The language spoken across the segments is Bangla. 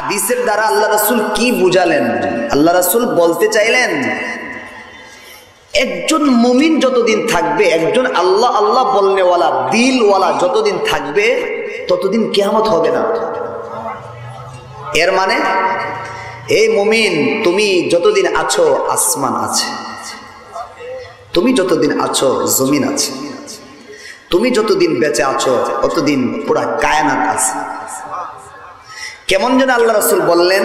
হাদিসের দ্বারা আল্লাহ রসুল কি বুঝালেন? আল্লাহ রসুল বলতে চাইলেন, একজন মুমিন যতদিন থাকবে, একজন আল্লাহ আল্লাহ বলনেওয়ালা, দিলওয়ালা যতদিন থাকবে, ততদিন কেয়ামত হবে না। এর মানে এই মুমিন, তুমি যতদিন আছো, আসমান আছে। তুমি যতদিন আছো, জমিন আছে। তুমি যতদিন বেঁচে আছো, ততদিন পুরা কায়নাত আছে। কেমন যেন আল্লাহ রসুল বললেন,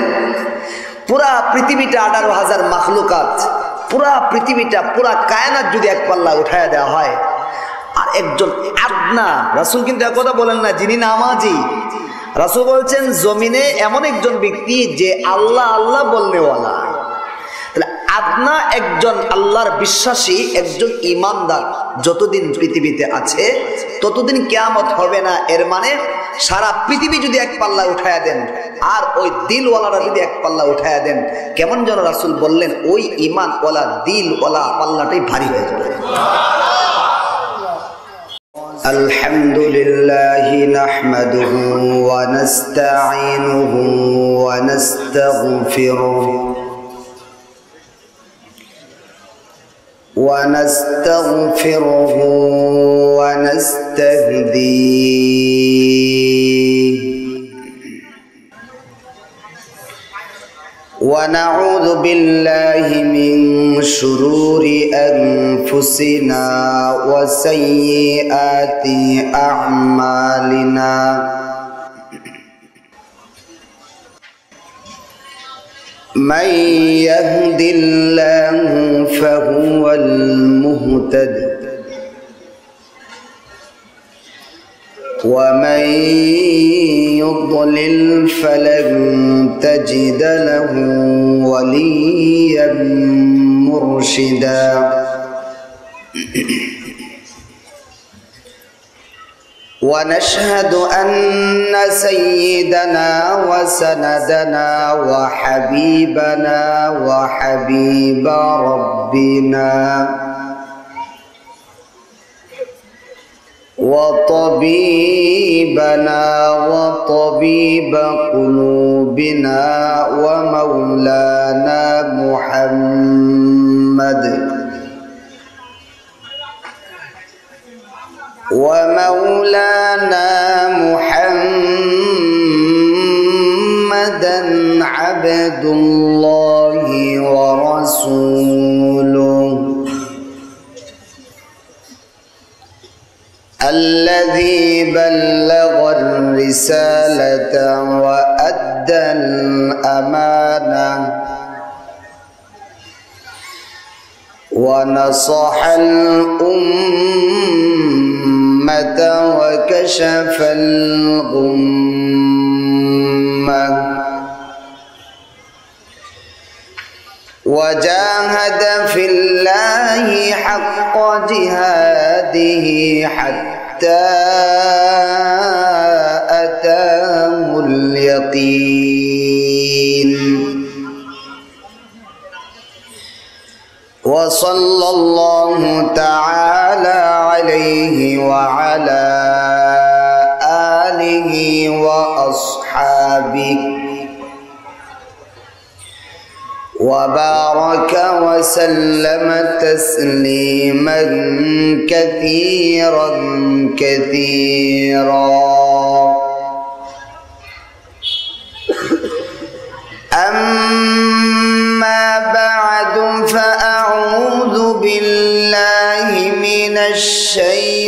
পুরা পৃথিবীটা আঠারো হাজার মাখলুকাত, পুরা পৃথিবীটা, পুরা কায়নাত যদি এক পাল্লা উঠাইয়া দেওয়া হয়, আর একজন আদনা, রাসুল কিন্তু এক কথা বলেন না, যিনি নামাজি, রাসুল বলছেন, জমিনে এমন একজন ব্যক্তি যে আল্লাহ আল্লাহ বলনেওয়ালা। তাহলে আদনা একজন আল্লাহর বিশ্বাসী একজন ইমানদার যতদিন পৃথিবীতে আছে ততদিন কেয়ামত হবে না এর মানে সারা পৃথিবী যদি এক পাল্লা উঠায়া দেন আর ওই দিলওয়ালারা যদি এক পাল্লা উঠায়া দেন কেমন যেন রাসুল বললেন ওই ইমানওয়ালা দিলওয়ালা পাল্লাটাই ভারী হয়ে যাবে الحمد لله نحمده ونستعينه ونستغفره ونستغفره ونستهديه. ونعوذ بالله من شرور أنفسنا وسيئات أعمالنا. من يهد الله فهو المهتد. ومن يضلل فلن تجد له وليا مرشدا. ونشهد أن سيدنا وسندنا وحبيبنا وحبيب ربنا وطبيبنا وطبيب قلوبنا ومولانا محمد ومولانا محمدا عبد الله ورسوله. الذي بلغ الرسالة وأدى الأمانة ونصح الأمة وكشف الغمة. وجاهد في الله حق جهاده حتى أتاه اليقين. وصلى الله تعالى وعلى آله وأصحابه. وبارك وسلم تسليما كثيرا كثيرا. أما بعد فأعوذ بالله من الشيطان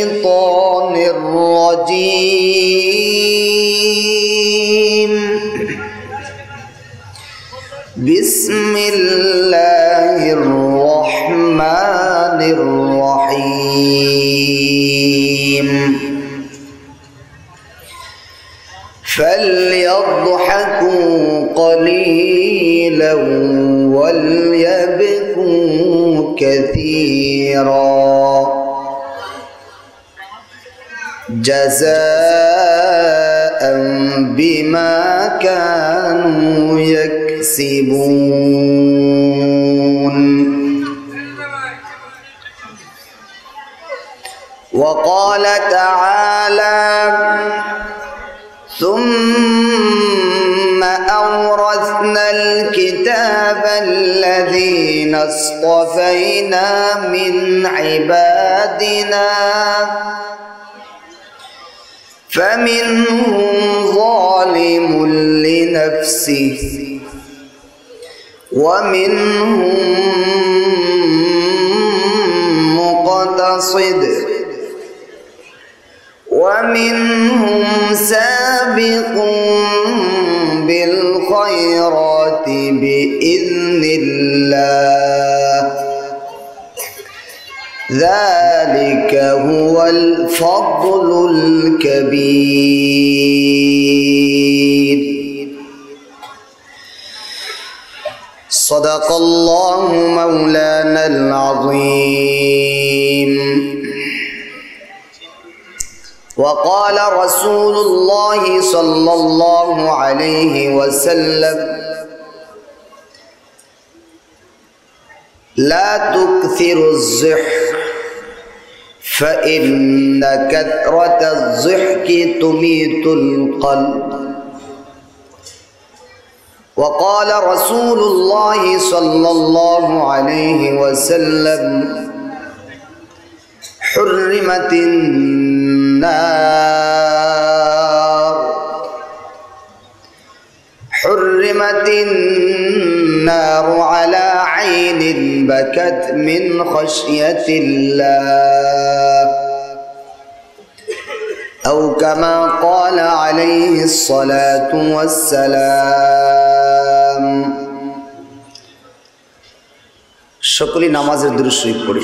كثيرا جزاء بما كانوا يكسبون. وقال تعالى ثم أورثنا الكتاب الذين اصطفينا من عبادنا. فمنهم ظالم لنفسه ومنهم مقتصد ومنهم سابق بالخيرات بإذن الله. ذلك هو الفضل الكبير. صدق الله مولانا العظيم. وقال رسول الله صلى الله عليه وسلم لا تكثر الزحف فإن كثرة الضحك تميت القلب. وقال رسول الله صلى الله عليه وسلم حرمت النار حرمت النار على عين بكت من خشية الله أو كما قال عليه الصلاة والسلام সকলেই নামাজের দৃশ্যই পড়ি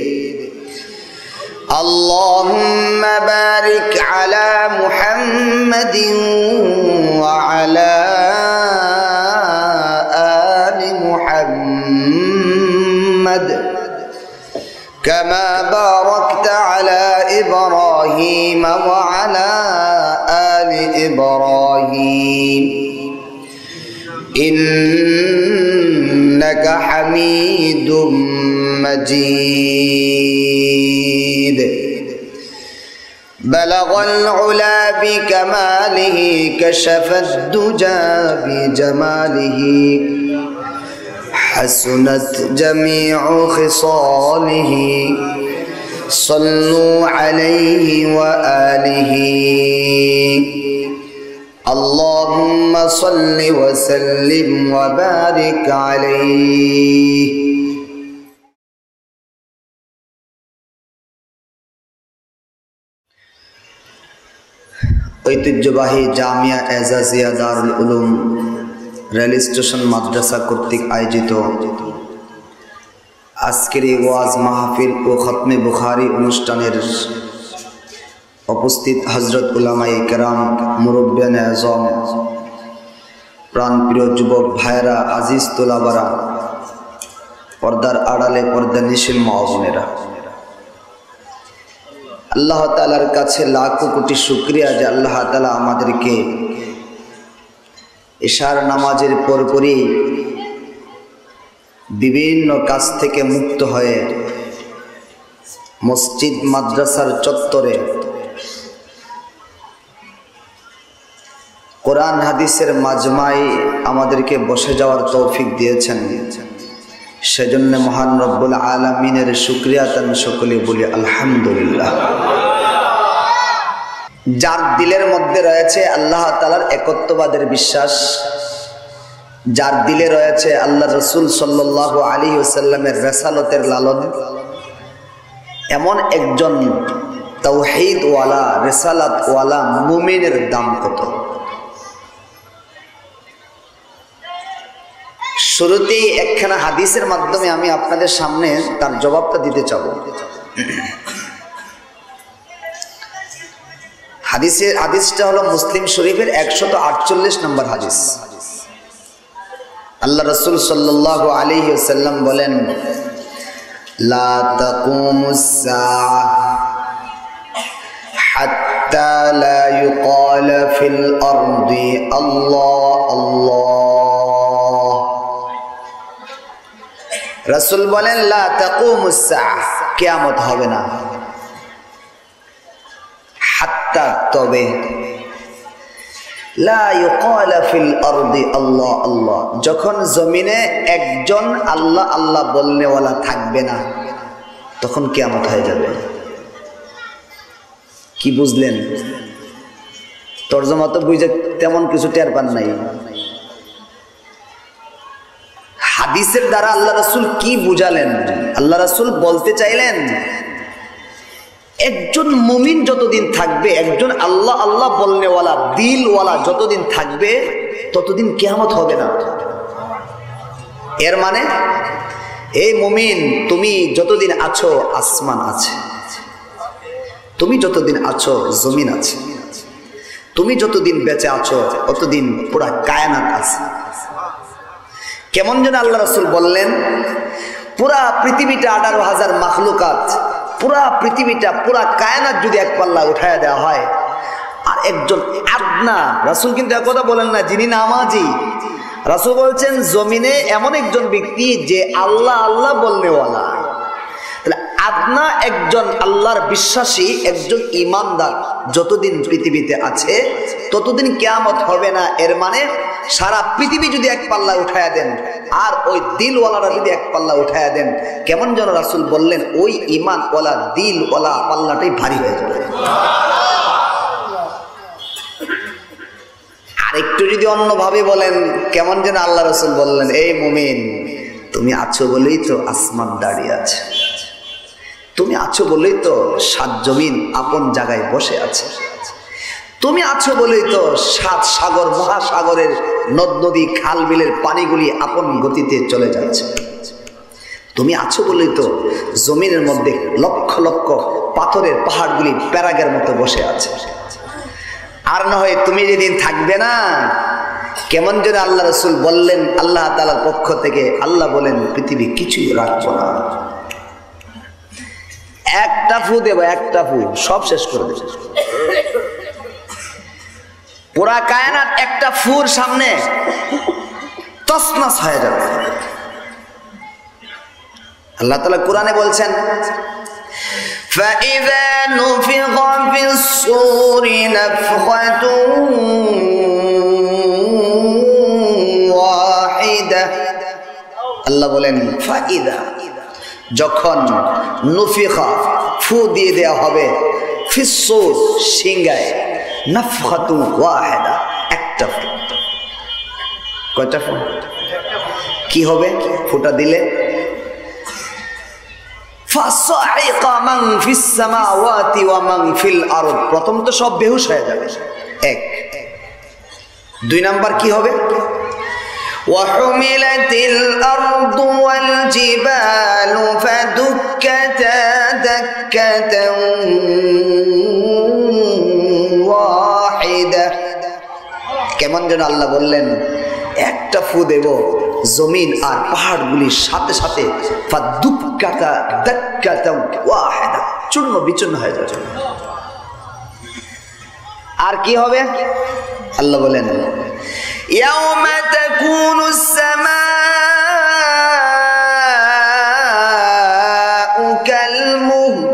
إنك حميد مجيد. بلغ العلا بكماله كشف الدجى بجماله. حسنت جميع خصاله. صلوا عليه وآله. اللهم صل وسلم وبارك عليه ঐতিহ্যবাহী জামিয়া এজাজিয়া দারুল উলুম রেল স্টেশন মাদ্রাসা কর্তৃক আয়োজিত আজকের এই ওয়াজ মাহফিল ও খতমে বুখারি অনুষ্ঠানের উপস্থিত হজরত উলামাই কেরাম মুরব্বান আজম, প্রাণপ্রিয় যুবক ভাইরা আজিজ তোলাবারা, পর্দার আড়ালে পর্দা নিশিল মহাজনেরা। আল্লাহ তালার কাছে লাখো কোটি শুক্রিয়া যে আল্লাহ তালা আমাদেরকে এশার নামাজের পরপরই বিভিন্ন কাজ থেকে মুক্ত হয়ে মসজিদ, মাদ্রাসার চত্বরে কোরআন হাদিসের মাজমাই আমাদেরকে বসে যাওয়ার তৌফিক দিয়েছেন। সেজন্য মহান রব্বুল আলমিনের শুক্রিয়া তান সকলে বলি আলহামদুলিল্লাহ। যার দিলের মধ্যে রয়েছে আল্লাহ তালার একত্ববাদের বিশ্বাস, যার দিলে রয়েছে আল্লাহ রসুল সাল্লাহ আলী ওসাল্লামের রেসালতের লালন, এমন একজন তৌহিদওয়ালা, রেসালাতওয়ালা মুমিনের দাম কত? শুরুতেই একখানা হাদিসের মাধ্যমে আমি আপনাদের সামনে তার জবাবটা দিতে চাব হাদিসের হাদিসটা হলো মুসলিম শরীফের একশত আটচল্লিশ নম্বর হাদিস আল্লাহ রসুল সাল্লাহ আলী সাল্লাম বলেন لا تقوم الساعة حتى لا يقال في الأرض الله الله রসুল বলেন কিয়ামত হবে না। হাত্তা তবে যখন জমিনে একজন আল্লাহ আল্লাহ বলনেওয়ালা থাকবে না, তখন কিয়ামত হয়ে যাবে। কি বুঝলেন? তর্জমা তো বুঝে তেমন কিছু টের পান নাই। হাদিসের দ্বারা আল্লাহ রাসুল কি বুঝালেন? আল্লাহ রাসুল বলতে চাইলেন, একজন মুমিন যতদিন থাকবে, একজন আল্লাহ আল্লাহ বলনেওয়ালা, দিলওয়ালা যতদিন থাকবে, ততদিন কেয়ামত হবে না। এর মানে এই মুমিন, তুমি যতদিন আছো, আসমান আছে। তুমি যতদিন আছো, জমিন আছে। তুমি যতদিন বেঁচে আছো, ততদিন পুরা কায়নাত আছে। কেমন যেন আল্লাহ রসুল বললেন, পুরা পৃথিবীটা আঠারো হাজার মাখলুকাত, পুরা পৃথিবীটা, পুরা কায়নাত যদি এক পাল্লা উঠায় দেওয়া হয়, আর একজন আদনা, রাসুল কিন্তু এক কথা বলেন না, যিনি নামাজি, রাসুল বলছেন, জমিনে এমন একজন ব্যক্তি যে আল্লাহ আল্লাহ বলনেওয়ালা। তাহলে আদনা একজন আল্লাহর বিশ্বাসী, একজন ইমানদার যতদিন পৃথিবীতে আছে, ততদিন কেয়ামত হবে না। এর মানে সারা পৃথিবী যদি এক পাল্লা উঠায়া দেন, আর ওই দিলওয়ালারা যদি এক পাল্লা উঠায়া দেন, কেমন যেন রাসুল বললেন, ওই ইমানওয়ালা, দিলওয়ালা পাল্লাটাই ভারী হয়ে যাবে। আর একটু যদি অন্যভাবে বলেন, কেমন যেন আল্লাহ রসুল বললেন, এই মুমিন, তুমি আছো বলেই তো আসমান দাঁড়িয়ে আছে। তুমি আছো বলেই তো সাত জমিন আপন জায়গায় বসে আছে। তুমি আছো বলেই তো সাত সাগর, মহাসাগরের নদ নদী, খাল বিলের পানিগুলি আপন গতিতে চলে যাচ্ছে। তুমি আছো বলেই তো জমিনের মধ্যে লক্ষ লক্ষ পাথরের পাহাড়গুলি প্যারাগের মতো বসে আছে। আর না হয় তুমি যেদিন থাকবে না, কেমন যেন আল্লাহ রসুল বললেন, আল্লাহ তালার পক্ষ থেকে আল্লাহ বলেন, পৃথিবী কিছুই রাখব না। একটা ফু দেব একটা ফু সব শেষ করে দেব পুরা কায়নাত একটা ফুর সামনে তসনাস হয়ে যাবে আল্লাহ তালা কোরআনে বলছেন فإذا نفخ في الصور نفخة واحدة আল্লাহ বলেন ফাইদা যখন নুফিখা ফু দিয়ে দেওয়া হবে ফিসুর সিংগায় নাফখাতু ওয়াহেদা, একটা ফু। কয়টা ফু? কি হবে ফুটা দিলে? প্রথম তো সব বেহুশ হয়ে যাবে। এক। দুই নাম্বার কি হবে? وحملت الأرض والجبال فدكتا دكة واحدة কেমন যেন আল্লাহ বললেন একটা ফু দেব জমিন আর পাহাড়গুলির সাথে সাথে চূর্ণ বিচূর্ণ হয়ে যাবে আর কি হবে আল্লাহ বলেন يوم تكون السماء كالمهل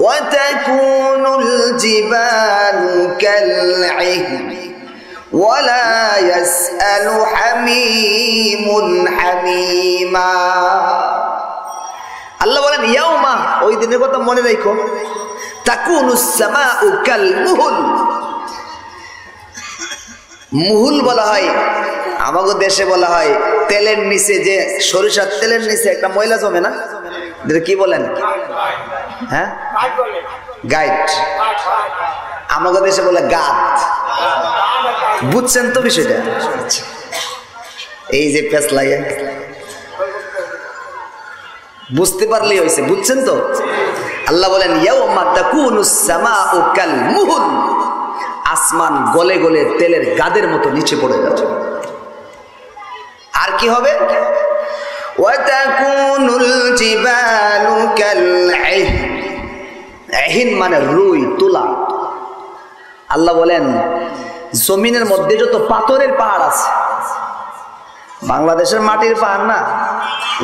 وتكون الجبال كالعهن ولا يسأل حميم حميما আল্লাহ বলেন ইয়াউমা ওই দিনের কথা মনে রাখো তাকুনুস সামাউ কাল মুহুল মুহুল বলা হয় আমাদের দেশে বলা হয়, তেলের নিচে যে সরিষার তেলের নিচে একটা ময়লা জমে না? কি বলেন? হ্যাঁ? গাইড আমাদের দেশে বলে গাদ বুঝছেন তো বিষয়টা? এই যে পেঁচ লাগে। বুঝতে পারলেই হয়েছে, বুঝছেন তো? আল্লাহ বলেন, ইয়াউমা তাকুনুস সামাউ কাল মুহুল। আসমান গলে গলে তেলের গাদের মতো নিচে পড়ে যাচ্ছে। আর কি হবে? এহিন মানে রুই, তুলা। আল্লাহ বলেন, জমিনের মধ্যে যত পাথরের পাহাড় আছে, বাংলাদেশের মাটির পাহাড় না,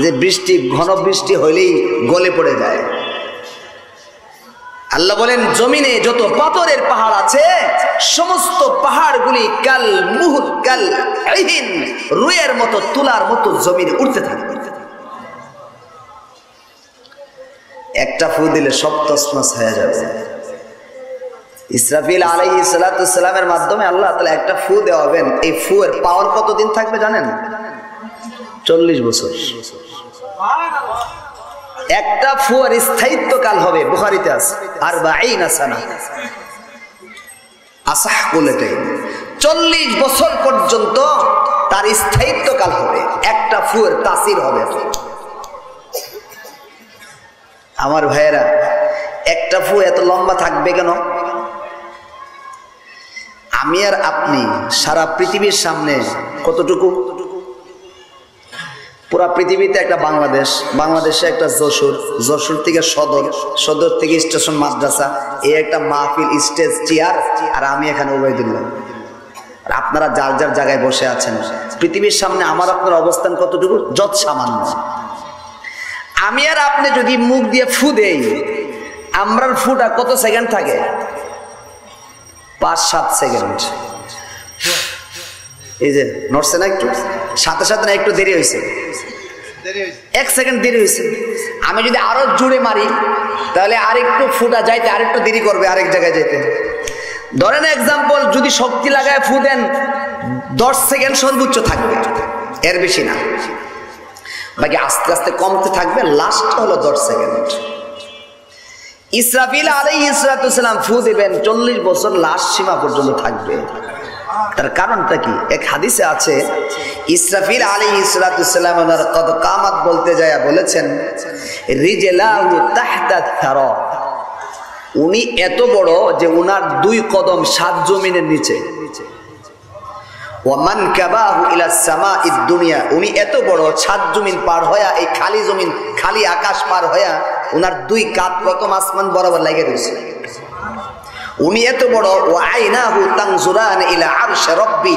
যে বৃষ্টি, ঘন বৃষ্টি হইলেই গলে পড়ে যায়। আল্লাহ বলেন, জমিনে যত পাথরের পাহাড় আছে, সমস্ত পাহাড়গুলি কাল মুহুত কাল রুয়ের মতো, তুলার মতো জমিনে উঠতে থাকবে একটা ফু দিলে সব তসমস হয়ে যাবে। ইসরাফিল আলাই সালাতামের মাধ্যমে আল্লাহ তালা একটা ফু দেওয়াবেন এই ফু এর পাওয়ার কতদিন থাকবে জানেন? চল্লিশ বছর। একটা ফুয়ার স্থায়িত্বকাল হবে, বুখারিতে আছে। আর বা এই নাসানা আসাহ বলেটে চল্লিশ বছর পর্যন্ত তার স্থায়িত্বকাল হবে, একটা ফুয়ের তাসির হবে। আমার ভাইয়েরা, একটা ফু এত লম্বা থাকবে কেন? আমি আর আপনি সারা পৃথিবীর সামনে কতটুকু? পুরা পৃথিবীতে একটা বাংলাদেশ, বাংলাদেশে একটা যশোর যশোর থেকে সদর সদর থেকে স্টেশন মাদ্রাসা এই একটা মাহফিল, স্টেজ, চেয়ার, আর আমি এখানে উবাইদুল্লাহ আর আপনারা যার যার জায়গায় বসে আছেন, পৃথিবীর সামনে আমার আপনার অবস্থান কতটুকু? যত সামান্য। আমি আর আপনি যদি মুখ দিয়ে ফু দেই, আমরার ফুটা কত সেকেন্ড থাকে? পাঁচ সাত সেকেন্ড। এই যে নড়ছে না একটু? সাথে সাথে না একটু দেরি হয়েছে? এক সেকেন্ড দেরি হয়েছে। আমি যদি আরও জুড়ে মারি তাহলে আরেকটু ফুটা যাইতে আরেকটু দেরি করবে আরেক জায়গায় যেতে ধরেন এক্সাম্পল যদি শক্তি লাগায় ফু দেন দশ সেকেন্ড সর্বোচ্চ থাকবে। এর বেশি না। বাকি আস্তে আস্তে কমতে থাকবে লাস্ট হলো দশ সেকেন্ড। ইসরাফিল আলাই ইসরাতুসালাম ফু দিবেন চল্লিশ বছর লাস্ট সীমা পর্যন্ত থাকবে। তার কারণটা কি? এক হাদিসে আছে, ইসরাফিল আলী ওনার কদ কামাত বলতে যায় বলেছেন উনি এত বড় যে উনার দুই কদম সাত জমিনের নিচে। ওয়ামান কাবাহু ইলা সামা দুনিয়া। উনি এত বড় সাত জমিন পার হয়া এই খালি জমিন, খালি আকাশ পার হয়া উনার দুই কাত প্রথম আসমান বরাবর লাগে রয়েছে উনি এত বড় ও আইনাহু ইলা আরশে রব্বি।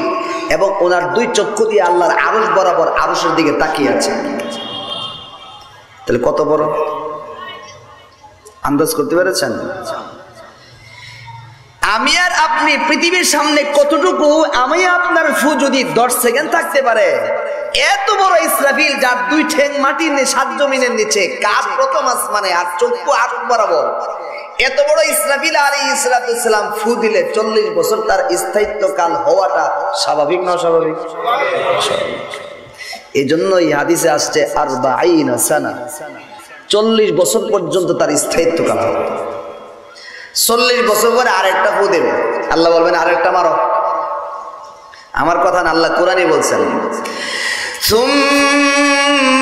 এবং ওনার দুই চক্ষু দিয়ে আল্লাহর আরশ বরাবর আরশের দিকে তাকিয়ে আছে। তাহলে কত বড়? আন্দাজ করতে পেরেছেন? আমি আর আপনি পৃথিবীর সামনে কতটুকু, আমি আপনার ফু যদি দশ সেকেন্ড থাকতে পারে, এত বড় ইসরাফিল যার দুই ঠেং মাটির সাত জমিনের নিচে কাজ প্রথম আসমানে আর চক্ষু আট বরাবর? এত বড় ইসরাফিল আলী ইসলাতাম ফু দিলে চল্লিশ বছর তার স্থায়িত্ব কাল হওয়াটা স্বাভাবিক না স্বাভাবিক। এই জন্য এই হাদিসে আসছে আর বা আইন চল্লিশ বছর পর্যন্ত তার স্থায়িত্ব কাল হবে। চল্লিশ বছর পরে আরেকটা ফু দেবে। আল্লাহ বলবেন আরেকটা মারো। আমার কথা না আল্লাহ কোরআনই বলছেন। ثم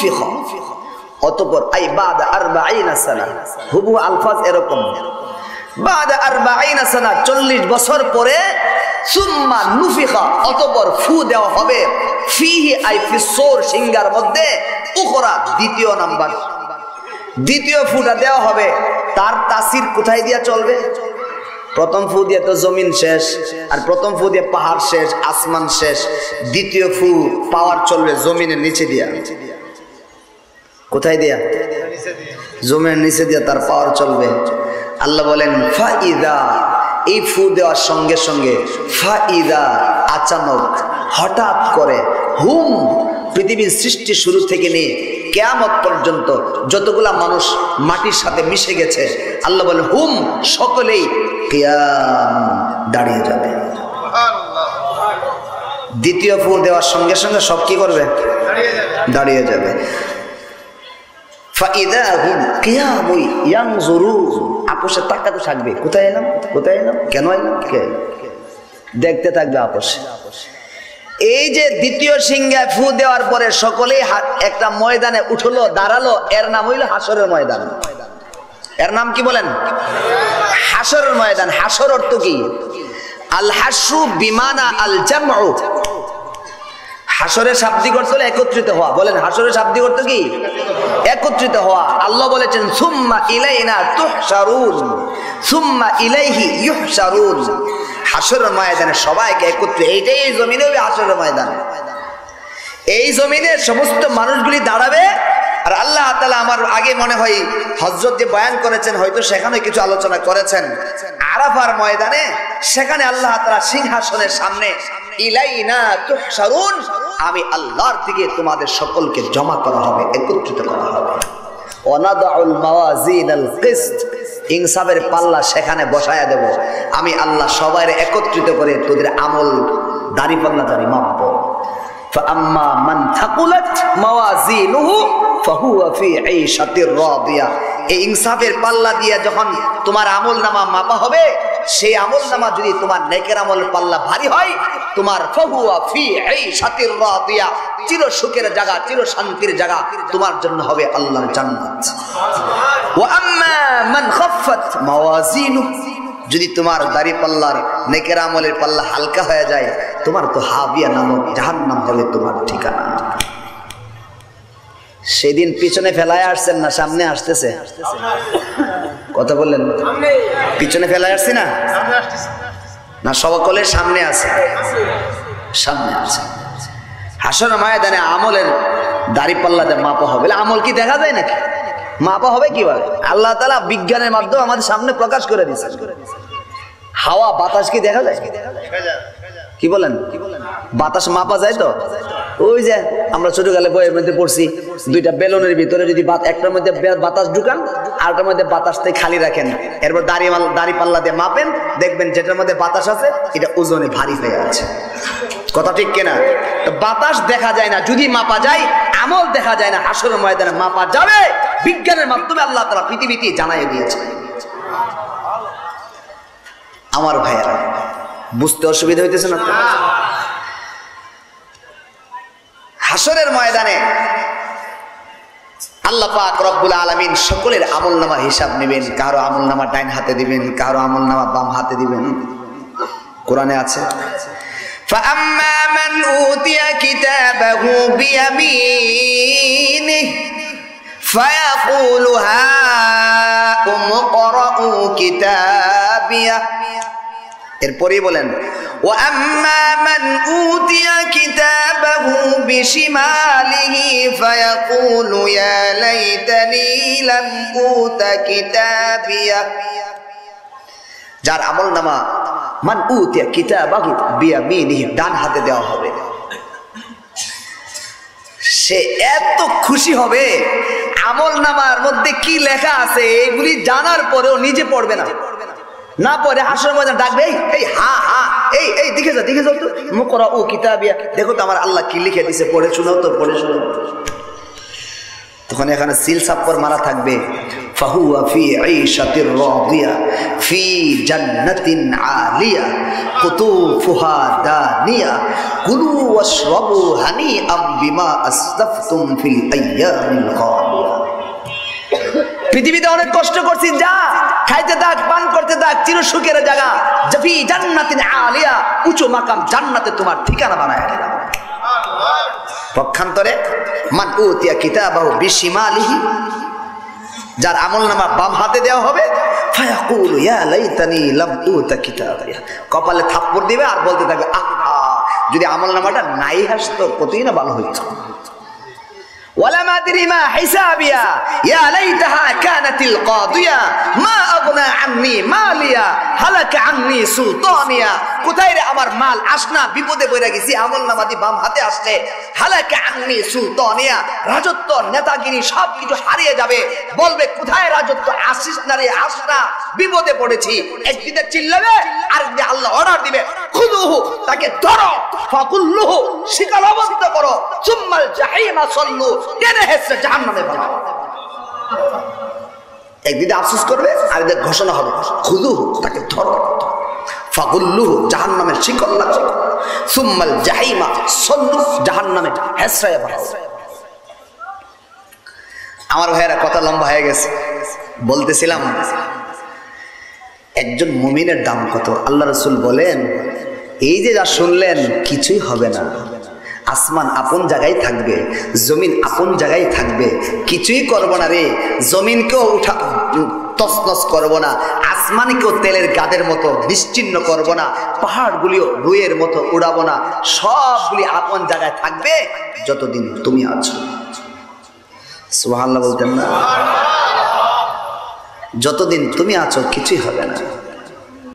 নুফিখা আই বাদা হুবু আলফাজ এরকম। বাদা 40 বছর পরে অতঃপর দ্বিতীয় নাম্বার। দ্বিতীয় ফুটা দেওয়া হবে। তার তাসির কোথায় দিয়া চলবে? প্রথম ফু দিয়ে তো জমিন শেষ, আর প্রথম ফু দিয়ে পাহাড় শেষ, আসমান শেষ। দ্বিতীয় ফু পাওয়ার চলবে জমিনের নিচে দিয়া। কোথায় দিয়া? জমিনের নিচে দিয়া তার পাওয়ার চলবে। আল্লাহ বলেন, ফাইদা। এই ফু দেওয়ার সঙ্গে সঙ্গে, ফাইদা আচানক হঠাৎ করে হুম পৃথিবীর সৃষ্টি শুরু থেকে নিয়ে কেয়ামত পর্যন্ত যতগুলা মানুষ মাটির সাথে মিশে গেছে, আল্লাহ বলে হুম সকলেই কেয়াম দাঁড়িয়ে যাবে। দ্বিতীয় ফুল দেওয়ার সঙ্গে সঙ্গে সব কি করবে? দাঁড়িয়ে যাবে। আপোষে তাকাতে থাকবে কোথায় এলাম কোথায় এলাম কেন এলাম কে দেখতে থাকবে আপসে এই যে দ্বিতীয় সিংহা ফু দেওয়ার পরে সকলেই একটা ময়দানে উঠল, দাঁড়াল, এর নাম হইল হাসরের ময়দান। এর নাম কি বলেন? হাসরের ময়দান। হাসর অর্থ কি? আল হাসু বিমানা আল জামউ। হাসরের শাব্দিক অর্থ হলো একত্রিত হওয়া। বলেন, হাসরের শাব্দিক অর্থ কি? একত্রিত হওয়া। আল্লাহ বলেছেন, সুম্মা ইলাইনা তুহশারুন, সুম্মা ইলাইহি ইউহশারুন। হাসরের ময়দানে সবাইকে একত্রিত। এইটাই এই জমিনে হবে হাসরের ময়দান। এই জমিনে সমস্ত মানুষগুলি দাঁড়াবে। আর আল্লাহ তাআলা আমার আগে মনে হয় হজরত যে বয়ান করেছেন, হয়তো সেখানে কিছু আলোচনা করেছেন। আরাফার ময়দানে সেখানে আল্লাহ তাআলা সিংহাসনের সামনে ইলাইনা তুহশারুন আমি আল্লাহর দিকে তোমাদের সকলকে জমা করা হবে একত্রিত করা হবে ওয়ানাদাউল মাওয়াজিনাল কিসত ইনসাফের পাল্লা সেখানে বসায়া দেব আমি আল্লাহ সবাই একত্রিত করে তোদের আমল দাড়ি পাল্লা দাড়ি মাপবো فأما من ثقلت موازينه فهو في عيشة راضية এই ইনসাফের পাল্লা দিয়ে যখন তোমার আমল নামা মাপা হবে সেই আমল নামা যদি তোমার নেকের আমল পাল্লা ভারী হয়, তোমার ফি রাদিয়া, চির সুখের জায়গা, চির শান্তির জায়গা তোমার জন্য হবে মাওয়াজিনু যদি তোমার দাড়ি পাল্লার নেকের আমলের পাল্লা হালকা হয়ে যায়, তোমার তো হাবিয়া নামক জাহান্নাম হবে তোমার ঠিকানা। সেদিন পিছনে ফেলায় আসছেন না, সামনে আসতেছে। কথা বললেন? পিছনে ফেলায় আসছি না? না সকলের সামনে আছে। সামনে আছে। হাসন ময়দানে আমলের দাড়ি পাল্লাতে মাপা হবে। আমল কি দেখা যায় নাকি? মাপা হবে কীভাবে? আল্লাহ তালা বিজ্ঞানের মাধ্যমে আমাদের সামনে প্রকাশ করে দিচ্ছে হাওয়া বাতাস কি দেখা যায়? কি বলেন? বাতাস মাপা যায় তো? ওই যে আমরা ছোটকালে বইয়ের মধ্যে পড়ছি, দুইটা বেলুনের ভিতরে যদি একটার মধ্যে বাতাস ঢুকান আরটার মধ্যে বাতাসটাই খালি রাখেন। এরপর দাড়ি মাল- দাড়ি পাল্লা দিয়ে মাপেন, দেখবেন যেটার মধ্যে বাতাস আছে, এটা ওজনে ভারী হয়ে আছে কথা ঠিক কিনা? বাতাস দেখা যায় না, যদি মাপা যায়, আমল দেখা যায় না হাসর ময়দানে মাপা যাবে। বিজ্ঞানের মাধ্যমে আল্লাহ তারা পৃথিবীতে জানাই দিয়েছে। আমার ভাইয়েরা, বুঝতে অসুবিধা হইতেছে না হাসরের ময়দানে আল্লাহ পাক রব্বুল আলামিন সকলের আমল নামা হিসাব নেবেন কারো আমল নামা ডাইন হাতে দিবেন কারো আমল নামা বাম হাতে দিবেন কোরআনে আছে فأما من أوتي كتابه بيمينه فيقول هاؤم اقرءوا كتابيه এরপরেই বলেন وأما من أوتي كتابه بشماله فيقول يا ليتني لم أوت كتابيه যার আমল নামা মান উতিয়া কিতাবাহু বিয়ামিনিহি ডান হাতে দেওয়া হবে সে এত খুশি হবে আমল নামার মধ্যে কি লেখা আছে এগুলি জানার পরেও নিজে পড়বে না না পরে হাসর ময়দান ডাকবে এই এই হা হা এই এই, দেখে যাও দেখে যাও তো। মুকরা ও কিতাবিয়া। দেখো তো আমার আল্লাহ কি লিখে দিছে পড়ে শোনাও তো পড়ে শোনাও তখন এখানে সিল সাপ্পর মারা থাকবে। ফাহুয়া ফি আইশাতির রাদিয়া, ফি জান্নাতিন আলিয়া, কুতুফুহা দানিয়া, কুলু ওয়াশরাবু হানিআম বিমা আসলাফতুম ফিল আইয়ামিল খালিয়া পৃথিবীতে অনেক কষ্ট করছি, যা খাইতে থাক, পান করতে থাক চির সুখের জায়গা। জাফি জান্নাতিন আলিয়া, উঁচু মাকাম জান্নাতে তোমার ঠিকানা বানায় দিলাম পক্ষান্তরে, মান উতিয়া কিতাবাহু বিশিমালিহি, যার আমল নামা বাম হাতে দেওয়া হবে কপালে থাপ্পড় দিবে আর বলতে থাকবে, আহা, যদি আমল নামাটা নাই আসতো কতই না ভালো হইতো। ولم أدري ما حسابيا. يا ليتها كانت القاضية. ما أغنى عني ماليا. هلك عني سلطانيا. কোথায় রে আমার মাল? আসনা বিপদে পড়ে গেছি, আমল নামাদি বাম হাতে আসছে। হালাকে আন্নি সুলতানিয়া, রাজত্ব, নেতাগিরি সব কিছু হারিয়ে যাবে। বলবে, কোথায় রাজত্ব? আসিস না রে আসনা বিপদে পড়েছি। একদিকে চিল্লাবে আর একদিকে আল্লাহ অর্ডার দিবে। খুদুহু, তাকে ধরো, ফাকুল্লুহু শিকালাবদ্ধ করো। সুম্মাল জাহিমা সল্লু টেনে হেসে জাহান্নামে ফেলাও একদিকে আফসোস করবে আর একদিকে ঘোষণা হবে। খুদুহু, তাকে ধরো। ফাগুল্লুহু জাহান নামের শিকল। লাগো সুম্মাল জাহিমা সল্লু জাহান নামে হেসরায় আমার ভাইয়েরা, কথা লম্বা হয়ে গেছে। বলতেছিলাম, একজন মুমিনের দাম কত? আল্লাহ রসুল বলেন, এই যে যা শুনলেন, কিছুই হবে না। আসমান আপন জায়গায় থাকবে, জমিন আপন জায়গায় থাকবে। কিছুই করব না রে, জমিনকেও উঠা তসনস করব না, আসমানকেও তেলের গাদের মতো নিশ্চিন্ন করব না, পাহাড়গুলিও রুইয়ের মতো উড়াবো না, সবগুলি আপন জায়গায় থাকবে যতদিন তুমি আছো। সুবহানাল্লাহ বলতেন না, যতদিন তুমি আছো কিছুই হবে না।